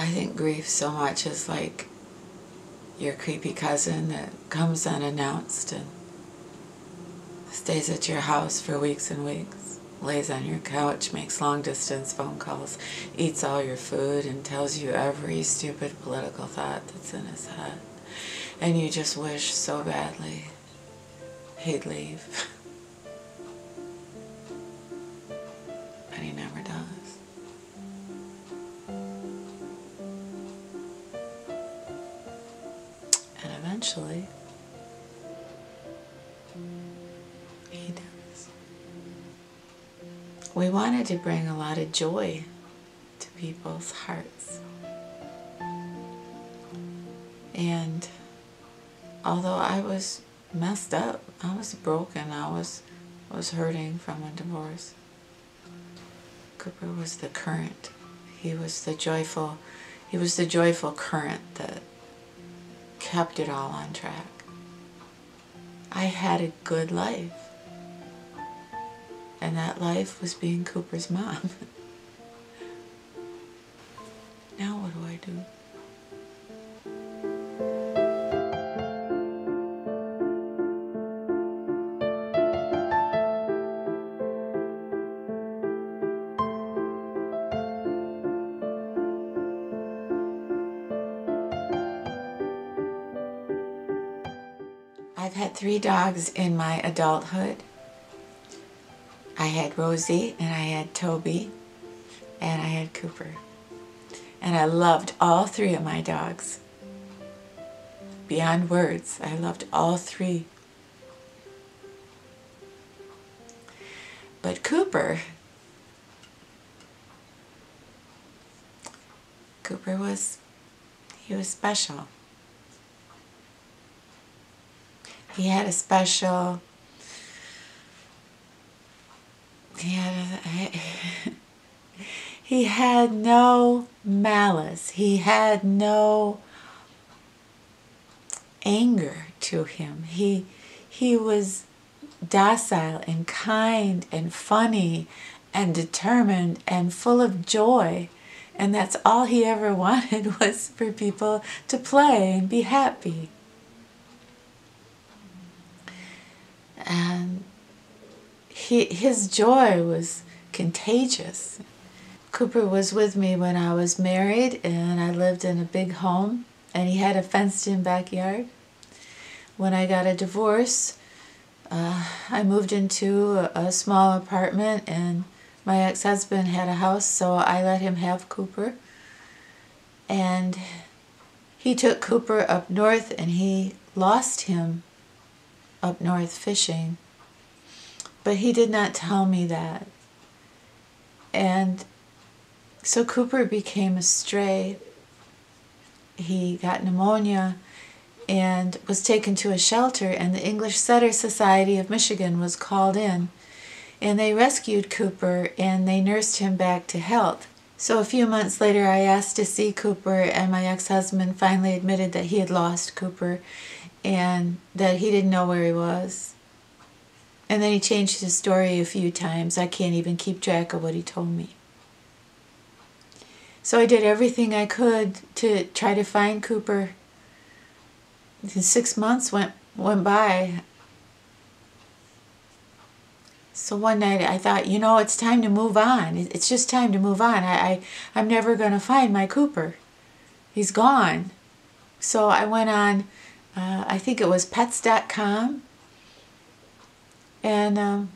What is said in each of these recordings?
I think grief so much is like your creepy cousin that comes unannounced and stays at your house for weeks and weeks, lays on your couch, makes long distance phone calls, eats all your food, and tells you every stupid political thought that's in his head. And you just wish so badly he'd leave. eventually, he does. We wanted to bring a lot of joy to people's hearts. And although I was messed up, I was broken, I was was hurting from a divorce. Cooper was the current. He was the joyful he was the joyful current that kept it all on track. I had a good life. And that life was being Cooper's mom. now what do I do? I've had three dogs in my adulthood. I had Rosie and I had Toby and I had Cooper. And I loved all three of my dogs. Beyond words, I loved all three. But Cooper, Cooper was, he was special. He had a special, he had a, he had no malice. He had no anger to him. He, he was docile and kind and funny and determined and full of joy. And that's all he ever wanted was for people to play and be happy. And he, his joy was contagious. Cooper was with me when I was married and I lived in a big home and he had a fenced in backyard. When I got a divorce, uh, I moved into a, a small apartment and my ex-husband had a house so I let him have Cooper and he took Cooper up north and he lost him up north fishing. But he did not tell me that. And so Cooper became a stray. He got pneumonia and was taken to a shelter, and the English Setter Society of Michigan was called in. And they rescued Cooper and they nursed him back to health. So a few months later, I asked to see Cooper, and my ex husband finally admitted that he had lost Cooper and that he didn't know where he was. And then he changed his story a few times. I can't even keep track of what he told me. So I did everything I could to try to find Cooper. six months went went by. So one night I thought, you know, it's time to move on. It's just time to move on. I, I I'm never going to find my Cooper. He's gone. So I went on uh, I think it was pets.com. And um,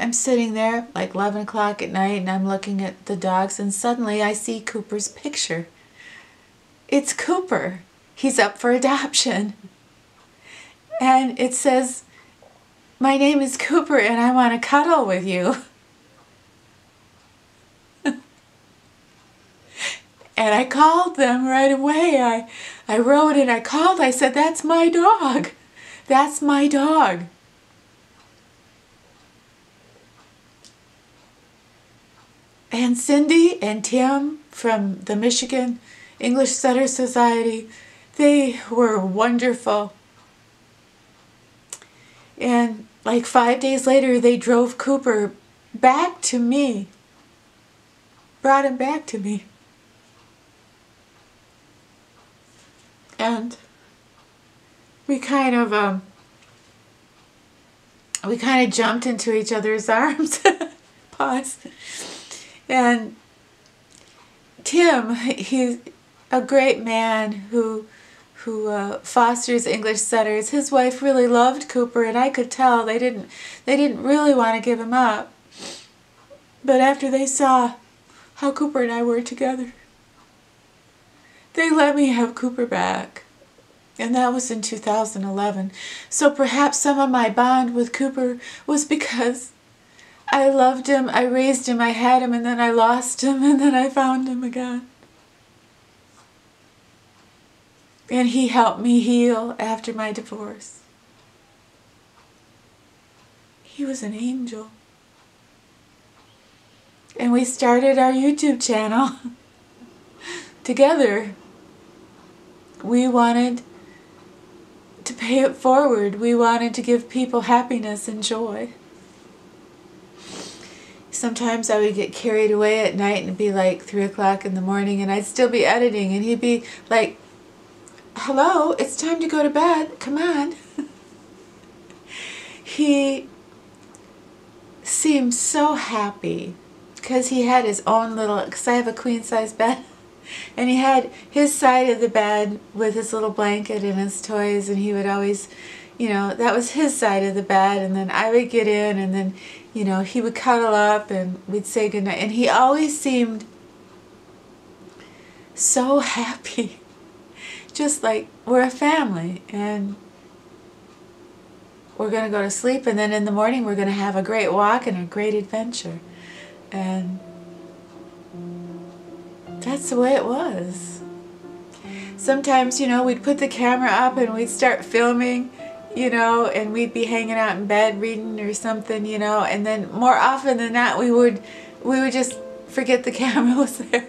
I'm sitting there like 11 o'clock at night and I'm looking at the dogs and suddenly I see Cooper's picture. It's Cooper. He's up for adoption. And it says, my name is Cooper and I want to cuddle with you. And I called them right away. I, I wrote and I called. I said, that's my dog. That's my dog. And Cindy and Tim from the Michigan English Setter Society, they were wonderful. And like five days later, they drove Cooper back to me, brought him back to me. And we kind of um, we kind of jumped into each other's arms. Pause. And Tim, he's a great man who who uh, fosters English setters. His wife really loved Cooper, and I could tell they didn't they didn't really want to give him up. But after they saw how Cooper and I were together, they let me have Cooper back. And that was in 2011. So perhaps some of my bond with Cooper was because I loved him, I raised him, I had him, and then I lost him, and then I found him again. And he helped me heal after my divorce. He was an angel. And we started our YouTube channel together. We wanted to pay it forward. We wanted to give people happiness and joy. Sometimes I would get carried away at night and be like 3 o'clock in the morning and I'd still be editing and he'd be like, hello, it's time to go to bed, come on. he seemed so happy because he had his own little, because I have a queen size bed. And he had his side of the bed with his little blanket and his toys, and he would always, you know, that was his side of the bed. And then I would get in, and then, you know, he would cuddle up and we'd say goodnight. And he always seemed so happy. Just like we're a family, and we're going to go to sleep, and then in the morning we're going to have a great walk and a great adventure. And that's the way it was. Sometimes, you know, we'd put the camera up and we'd start filming, you know, and we'd be hanging out in bed reading or something, you know, and then more often than not we would we would just forget the camera was there.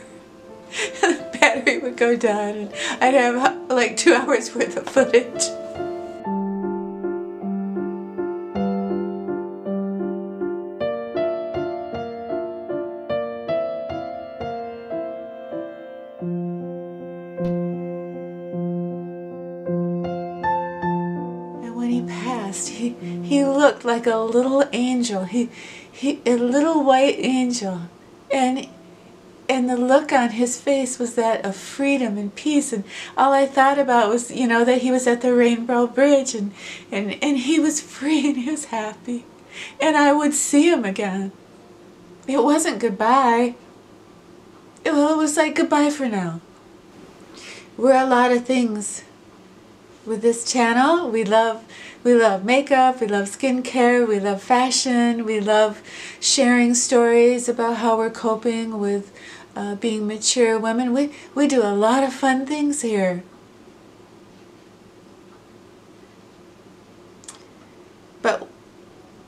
The battery would go down and I'd have like two hours worth of footage. And when he passed he, he looked like a little angel. He, he, a little white angel. And, and the look on his face was that of freedom and peace. And all I thought about was, you know, that he was at the Rainbow Bridge and, and, and he was free and he was happy. And I would see him again. It wasn't goodbye. It, well, it was like goodbye for now. We're a lot of things with this channel. We love we love makeup, we love skincare, we love fashion, we love sharing stories about how we're coping with uh, being mature women. We, we do a lot of fun things here. But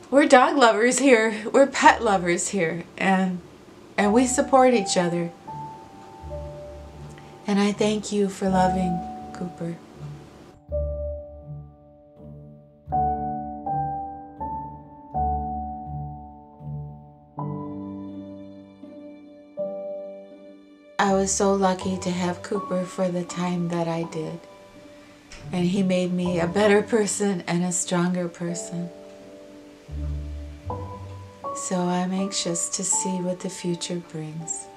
we're dog lovers here, we're pet lovers here, and, and we support each other. And I thank you for loving Cooper. I was so lucky to have Cooper for the time that I did. And he made me a better person and a stronger person. So I'm anxious to see what the future brings.